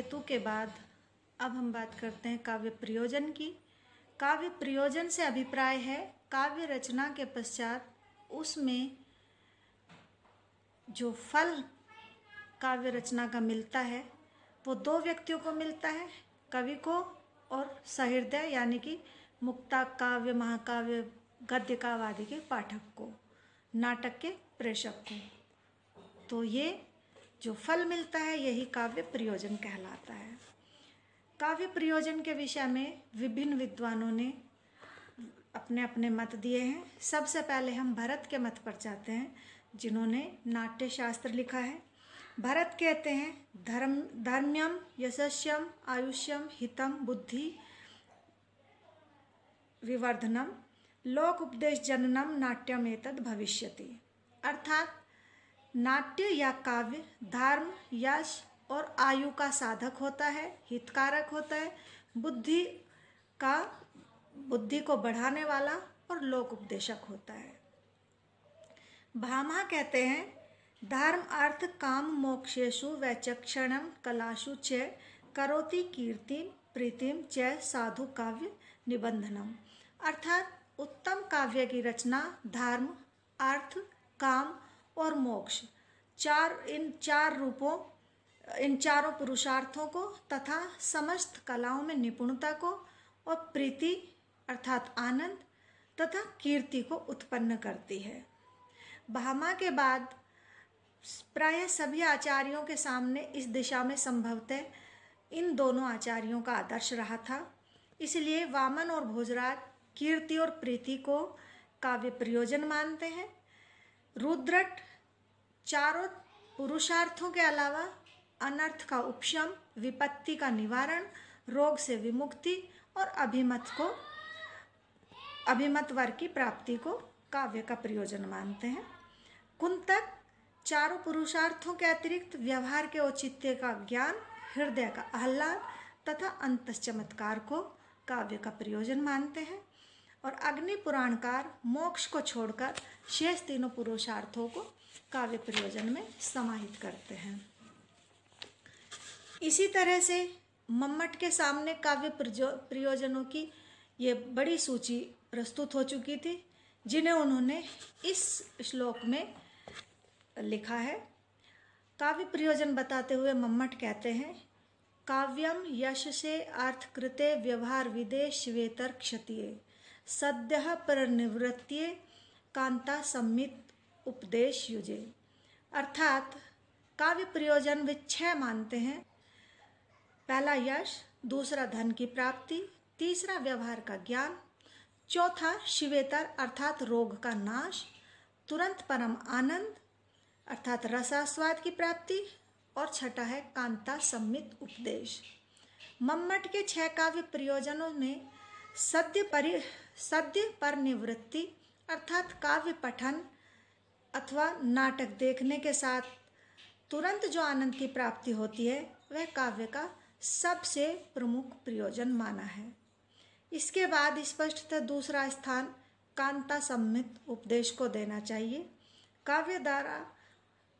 हेतु के बाद अब हम बात करते हैं काव्य प्रयोजन की। काव्य प्रयोजन से अभिप्राय है, काव्य रचना के पश्चात उसमें जो फल काव्य रचना का मिलता है, वो दो व्यक्तियों को मिलता है, कवि को और सहृदय यानी कि मुक्ता काव्य, महाकाव्य, गद्य काव्य आदि के पाठक को, नाटक के प्रेषक को। तो ये जो फल मिलता है, यही काव्य प्रयोजन कहलाता है। काव्य प्रयोजन के विषय में विभिन्न विद्वानों ने अपने अपने मत दिए हैं। सबसे पहले हम भरत के मत पर जाते हैं, जिन्होंने नाट्य शास्त्र लिखा है। भरत कहते हैं, धर्म, धर्म्यम यशस्यम आयुष्यम हितम बुद्धि विवर्धनम, लोक उपदेश जननम नाट्यम एतद भविष्यति। अर्थात नाट्य या काव्य, धर्म, यश और आयु का साधक होता है, हितकारक होता है, बुद्धि का, बुद्धि को बढ़ाने वाला और लोक उपदेशक होता है। भामा कहते हैं, धर्म अर्थ काम मोक्षेशु वैचक्षणम कलाशु च करोति कीर्ति प्रीतिम च साधु काव्य निबंधनम। अर्थात उत्तम काव्य की रचना, धर्म, अर्थ, काम और मोक्ष। चार, इन चार रूपों, इन चारों पुरुषार्थों को तथा समस्त कलाओं में निपुणता को और प्रीति अर्थात आनंद तथा कीर्ति को उत्पन्न करती है। भामा के बाद प्राय सभी आचार्यों के सामने इस दिशा में संभवतः इन दोनों आचार्यों का आदर्श रहा था। इसलिए वामन और भोजराज कीर्ति और प्रीति को काव्य प्रयोजन मानते हैं। रुद्रट चारों पुरुषार्थों के अलावा अनर्थ का उपशम, विपत्ति का निवारण, रोग से विमुक्ति और अभिमत को, अभिमत की प्राप्ति को काव्य का प्रयोजन मानते हैं। कुंतक चारों पुरुषार्थों के अतिरिक्त व्यवहार के औचित्य का ज्ञान, हृदय का आह्लाद तथा अंत चमत्कार को काव्य का प्रयोजन मानते हैं। और अग्नि पुराणकार मोक्ष को छोड़कर शेष तीनों पुरुषार्थों को काव्य प्रयोजन में समाहित करते हैं। इसी तरह से मम्मट के सामने काव्य प्रयोजनों की ये बड़ी सूची प्रस्तुत हो चुकी थी, जिन्हें उन्होंने इस श्लोक में लिखा है। काव्य प्रयोजन बताते हुए मम्मट कहते हैं, काव्यम यश से अर्थकृते व्यवहार विदेश वेतर क्षतिये सद्य पर निवृत्तिये कांता सम्मित उपदेश युजे। अर्थात काव्य प्रयोजन वे छह मानते हैं। पहला यश, दूसरा धन की प्राप्ति, तीसरा व्यवहार का ज्ञान, चौथा शिवेतर, अर्थात रोग का नाश, तुरंत परम आनंद, अर्थात रसास्वाद की प्राप्ति, और छठा है कांता सम्मित उपदेश। मम्मट के छह काव्य प्रयोजनों में सद्य परि सद्य पर निवृत्ति, अर्थात काव्य पठन अथवा नाटक देखने के साथ तुरंत जो आनंद की प्राप्ति होती है, वह काव्य का सबसे प्रमुख प्रयोजन माना है। इसके बाद स्पष्टतः दूसरा स्थान कांता सम्मित उपदेश को देना चाहिए। काव्य द्वारा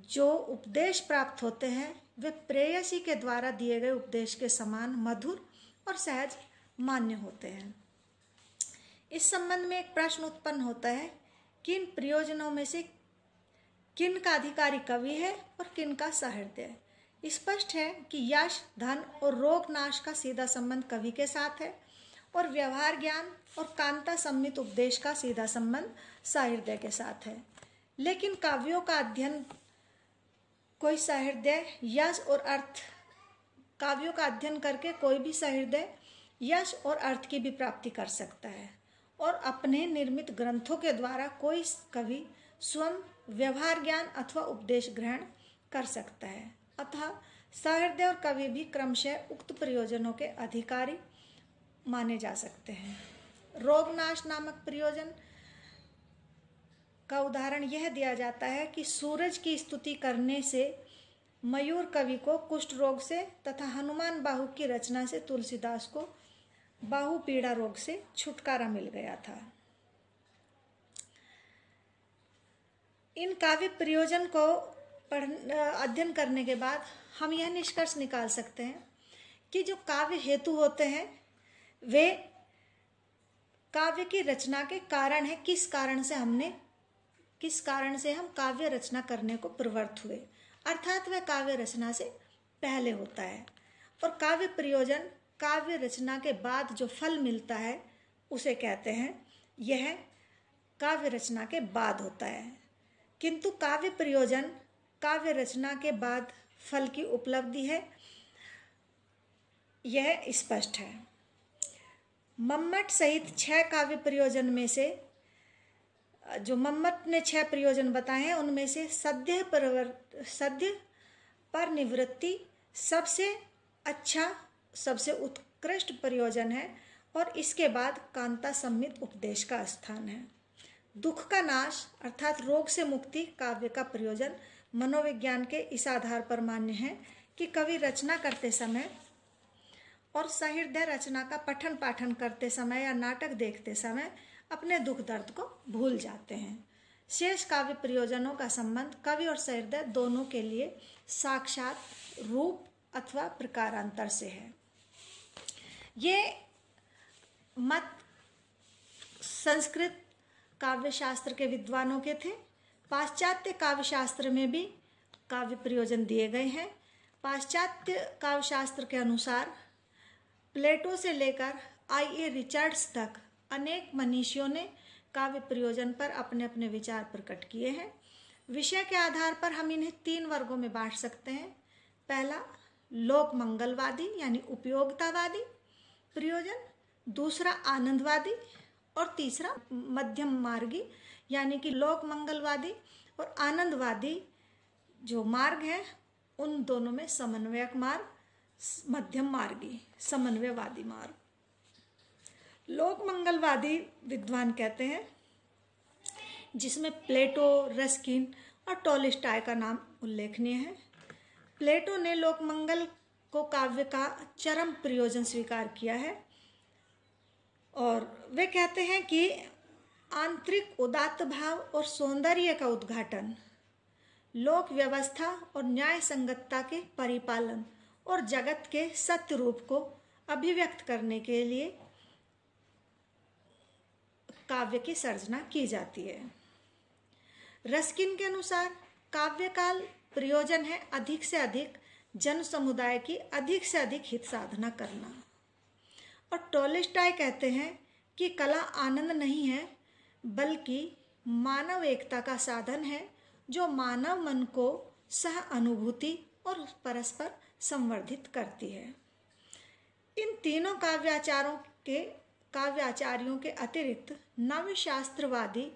जो उपदेश प्राप्त होते हैं, वे प्रेयसी के द्वारा दिए गए उपदेश के समान मधुर और सहज मान्य होते हैं। इस संबंध में एक प्रश्न उत्पन्न होता है, किन प्रयोजनों में से किन का अधिकारी कवि है और किन का साहित्य है? स्पष्ट है कि यश, धन और रोग नाश का सीधा संबंध कवि के साथ है और व्यवहार ज्ञान और कांता सम्मित उपदेश का सीधा संबंध साहित्य के साथ है। लेकिन काव्यों का अध्ययन, कोई सहृदय यश और अर्थ, काव्यों का अध्ययन करके कोई भी सहृदय यश और अर्थ की भी प्राप्ति कर सकता है। और अपने निर्मित ग्रंथों के द्वारा कोई कवि स्वयं व्यवहार ज्ञान अथवा उपदेश ग्रहण कर सकता है। अतः सहृदय और कवि भी क्रमशः उक्त प्रयोजनों के अधिकारी माने जा सकते हैं। रोगनाश नामक प्रयोजन का उदाहरण यह दिया जाता है कि सूरज की स्तुति करने से मयूर कवि को कुष्ठ रोग से तथा हनुमान बाहु की रचना से तुलसीदास को बाहु पीड़ा रोग से छुटकारा मिल गया था। इन काव्य प्रयोजन को पढ़, अध्ययन करने के बाद हम यह निष्कर्ष निकाल सकते हैं कि जो काव्य हेतु होते हैं, वे काव्य की रचना के कारण है, किस कारण से हमने, किस कारण से हम काव्य रचना करने को प्रवृत्त हुए। अर्थात वह काव्य रचना से पहले होता है और काव्य प्रयोजन काव्य रचना के बाद जो फल मिलता है, उसे कहते हैं, यह काव्य रचना के बाद होता है। किंतु काव्य प्रयोजन, काव्य रचना के बाद फल की उपलब्धि है, यह स्पष्ट है। मम्मट सहित छह काव्य प्रयोजन में से, जो मम्मट ने छह प्रयोजन बताए हैं, उनमें से सद्य परवर, सद्य पर निवृत्ति सबसे अच्छा सबसे उत्कृष्ट प्रयोजन है और इसके बाद कांता सम्मित उपदेश का स्थान है। दुख का नाश, अर्थात रोग से मुक्ति काव्य का प्रयोजन मनोविज्ञान के इस आधार पर मान्य है कि कवि रचना करते समय और सहृदय रचना का पठन पाठन करते समय या नाटक देखते समय अपने दुख दर्द को भूल जाते हैं। शेष काव्य प्रयोजनों का संबंध कवि और सहृदय दोनों के लिए साक्षात रूप अथवा प्रकारांतर से है। ये मत संस्कृत काव्य शास्त्र के विद्वानों के थे। पाश्चात्य काव्य शास्त्र में भी काव्य प्रयोजन दिए गए हैं। पाश्चात्य काव्य शास्त्र के अनुसार प्लेटो से लेकर आई ए रिचर्ड्स तक अनेक मनीषियों ने काव्य प्रयोजन पर अपने अपने विचार प्रकट किए हैं। विषय के आधार पर हम इन्हें तीन वर्गों में बांट सकते हैं। पहला लोक मंगलवादी यानी उपयोगितावादी। प्रयोजन, दूसरा आनंदवादी और तीसरा मध्यम मार्गी, यानी कि लोक मंगलवादी और आनंदवादी जो मार्ग है, उन दोनों में समन्वयक मार्ग, मध्यम मार्गी, समन्वयवादी मार्ग। लोक मंगलवादी विद्वान कहते हैं, जिसमें प्लेटो, रस्किन और टोलिस्टाय का नाम उल्लेखनीय है। प्लेटो ने लोकमंगल को काव्य का चरम प्रयोजन स्वीकार किया है। और वे कहते हैं कि आंतरिक उदात्त भाव और सौंदर्य का उद्घाटन, लोक व्यवस्था और न्याय संगतता के परिपालन और जगत के सत्य रूप को अभिव्यक्त करने के लिए काव्य की सर्जना की जाती है। रस्किन के अनुसार काव्य काल प्रयोजन है अधिक से अधिक जन समुदाय की अधिक से अधिक हित साधना करना। और टोलिस्टाई कहते हैं कि कला आनंद नहीं है, बल्कि मानव एकता का साधन है, जो मानव मन को सह अनुभूति और परस्पर संवर्धित करती है। इन तीनों काव्याचारों के, काव्याचार्यों के अतिरिक्त नवशास्त्रवादी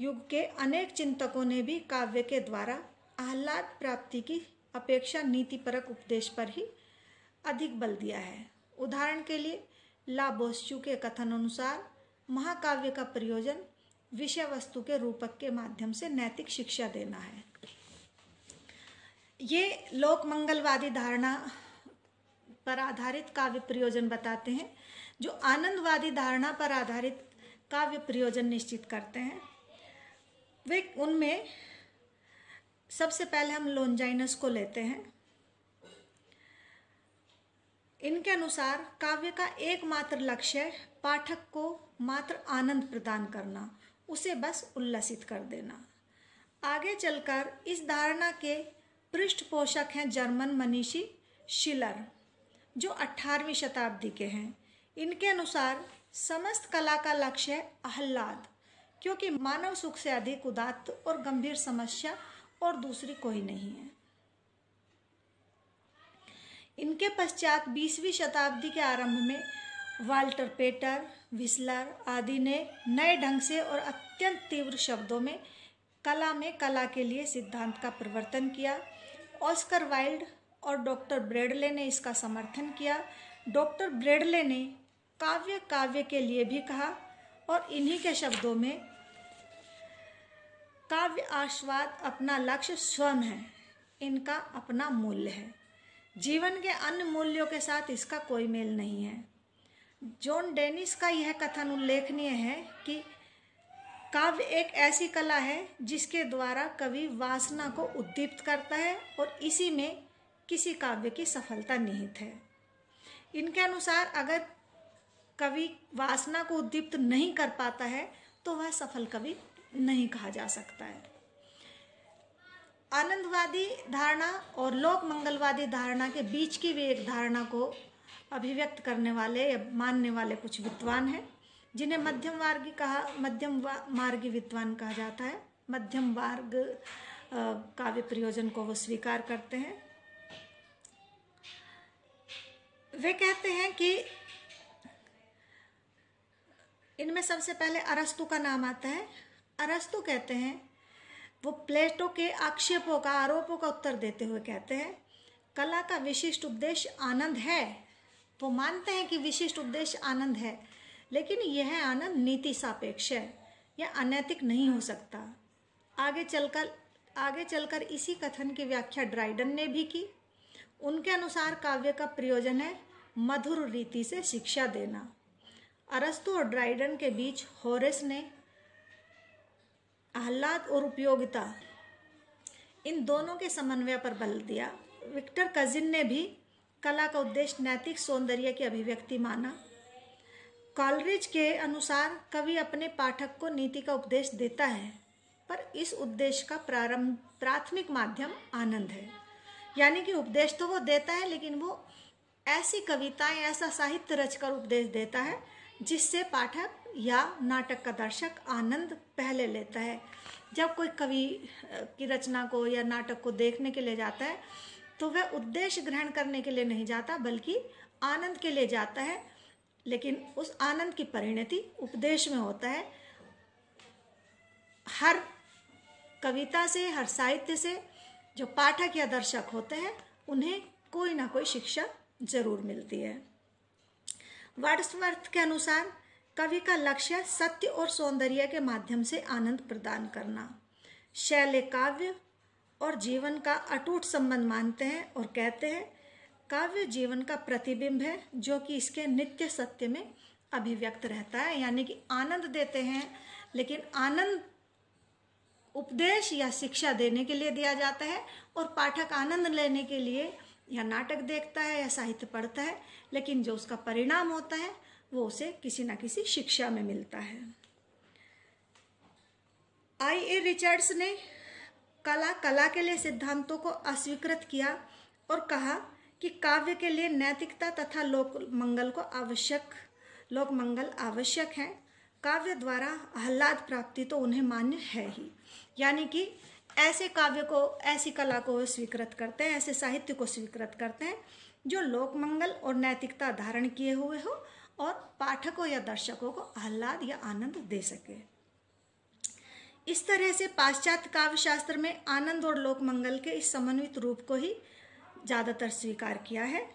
युग के अनेक चिंतकों ने भी काव्य के द्वारा आह्लाद प्राप्ति की अपेक्षा नीतिपरक उपदेश पर ही अधिक बल दिया है। उदाहरण के लिए लाबोस्चू के कथन अनुसार महाकाव्य का प्रयोजन विषय वस्तु के रूपक के माध्यम से नैतिक शिक्षा देना है। ये लोक मंगलवादी धारणा पर आधारित काव्य प्रयोजन बताते हैं, जो आनंदवादी धारणा पर आधारित काव्य प्रयोजन निश्चित करते हैं। वे उनमें सबसे पहले हम लोनजाइनस को लेते हैं। इनके अनुसार काव्य का एकमात्र लक्ष्य है पाठक को मात्र आनंद प्रदान करना, उसे बस उल्लसित कर देना। आगे चलकर इस धारणा के पृष्ठपोषक हैं जर्मन मनीषी शिलर, जो 18वीं शताब्दी के हैं। इनके अनुसार समस्त कला का लक्ष्य है आह्लाद, क्योंकि मानव सुख से अधिक उदात्त और गंभीर समस्या और दूसरी कोई नहीं है। इनके पश्चात 20वीं शताब्दी के आरंभ में वाल्टर पेटर, विस्लर आदि ने नए ढंग से और अत्यंत तीव्र शब्दों में कला में कला के लिए सिद्धांत का प्रवर्तन किया। ऑस्कर वाइल्ड और डॉक्टर ब्रेडले ने इसका समर्थन किया। डॉक्टर ब्रेडले ने काव्य काव्य के लिए भी कहा और इन्हीं के शब्दों में काव्य आस्वाद अपना लक्ष्य स्वयं है, इनका अपना मूल्य है। जीवन के अन्य मूल्यों के साथ इसका कोई मेल नहीं है। जॉन डेनिस का यह कथन उल्लेखनीय है कि काव्य एक ऐसी कला है जिसके द्वारा कवि वासना को उद्दीप्त करता है और इसी में किसी काव्य की सफलता निहित है। इनके अनुसार अगर कवि वासना को उद्दीप्त नहीं कर पाता है तो वह सफल कवि नहीं कहा जा सकता है। आनंदवादी धारणा और लोक मंगलवादी धारणा के बीच की भी एक धारणा को अभिव्यक्त करने वाले या मानने वाले कुछ विद्वान हैं, जिन्हें मध्यम मार्गी कहा, मध्यम मार्गी विद्वान कहा जाता है। मध्यम मार्ग काव्य प्रयोजन को वो स्वीकार करते हैं। वे कहते हैं कि इनमें सबसे पहले अरस्तु का नाम आता है। अरस्तु कहते हैं। वो प्लेटो के आक्षेपों का, आरोपों का उत्तर देते हुए कहते हैं, कला का विशिष्ट उद्देश्य आनंद है। वो मानते हैं कि विशिष्ट उद्देश्य आनंद है, लेकिन यह आनंद नीति सापेक्ष है यह अनैतिक नहीं हो सकता। आगे चलकर आगे चलकर इसी कथन की व्याख्या ड्राइडन ने भी की। उनके अनुसार काव्य का प्रयोजन है मधुर रीति से शिक्षा देना। अरस्तु और ड्राइडन के बीच होरेस ने आह्लाद और उपयोगिता। इन दोनों के समन्वय पर बल दिया। विक्टर कजिन ने भी कला का उद्देश्य नैतिक सौंदर्य की अभिव्यक्ति माना। कॉलरिज के अनुसार कवि अपने पाठक को नीति का उपदेश देता है, पर इस उद्देश्य का प्रारंभ प्राथमिक माध्यम आनंद है। यानी कि उपदेश तो वो देता है, लेकिन वो ऐसी कविताएँ, ऐसा साहित्य रचकर उपदेश देता है जिससे पाठक या नाटक का दर्शक आनंद पहले लेता है। जब कोई कवि की रचना को या नाटक को देखने के लिए जाता है तो वह उद्देश्य ग्रहण करने के लिए नहीं जाता, बल्कि आनंद के लिए जाता है। लेकिन उस आनंद की परिणति उपदेश में होता है। हर कविता से, हर साहित्य से जो पाठक या दर्शक होते हैं, उन्हें कोई ना कोई शिक्षा ज़रूर मिलती है। वर्ड्सवर्थ के अनुसार कवि का लक्ष्य सत्य और सौंदर्य के माध्यम से आनंद प्रदान करना। शैल काव्य और जीवन का अटूट संबंध मानते हैं और कहते हैं, काव्य जीवन का प्रतिबिंब है, जो कि इसके नित्य सत्य में अभिव्यक्त रहता है। यानी कि आनंद देते हैं, लेकिन आनंद उपदेश या शिक्षा देने के लिए दिया जाता है और पाठक आनंद लेने के लिए या नाटक देखता है या साहित्य पढ़ता है, लेकिन जो उसका परिणाम होता है, वो उसे किसी ना किसी शिक्षा में मिलता है। आई ए रिचर्ड्स ने कला कला के लिए सिद्धांतों को अस्वीकृत किया और कहा कि काव्य के लिए नैतिकता तथा लोक मंगल को आवश्यक, लोक मंगल आवश्यक है। काव्य द्वारा आह्लाद प्राप्ति तो उन्हें मान्य है ही। यानी कि ऐसे काव्य को, ऐसी कला को स्वीकृत करते हैं, ऐसे साहित्य को स्वीकृत करते हैं, जो लोक मंगल और नैतिकता धारण किए हुए हो और पाठकों या दर्शकों को आह्लाद या आनंद दे सके। इस तरह से पाश्चात्य काव्य शास्त्र में आनंद और लोक मंगल के इस समन्वित रूप को ही ज़्यादातर स्वीकार किया है।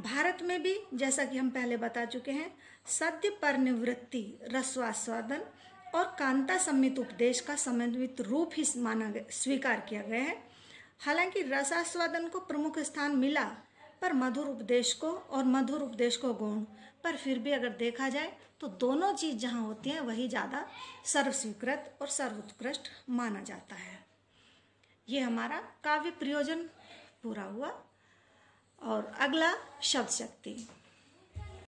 भारत में भी, जैसा कि हम पहले बता चुके हैं, सद्य पर निवृत्ति, रस्वास्वादन और कांता सम्मित उपदेश का समन्वित रूप ही माना स्वीकार किया गया है। हालाँकि रसास्वादन को प्रमुख स्थान मिला, पर मधुर उपदेश को और मधुर उपदेश को गौण, पर फिर भी अगर देखा जाए तो दोनों चीज़ जहाँ होती हैं, वही ज़्यादा सर्वस्वीकृत और सर्वोत्कृष्ट माना जाता है। ये हमारा काव्य प्रयोजन पूरा हुआ। और अगला शब्द शक्ति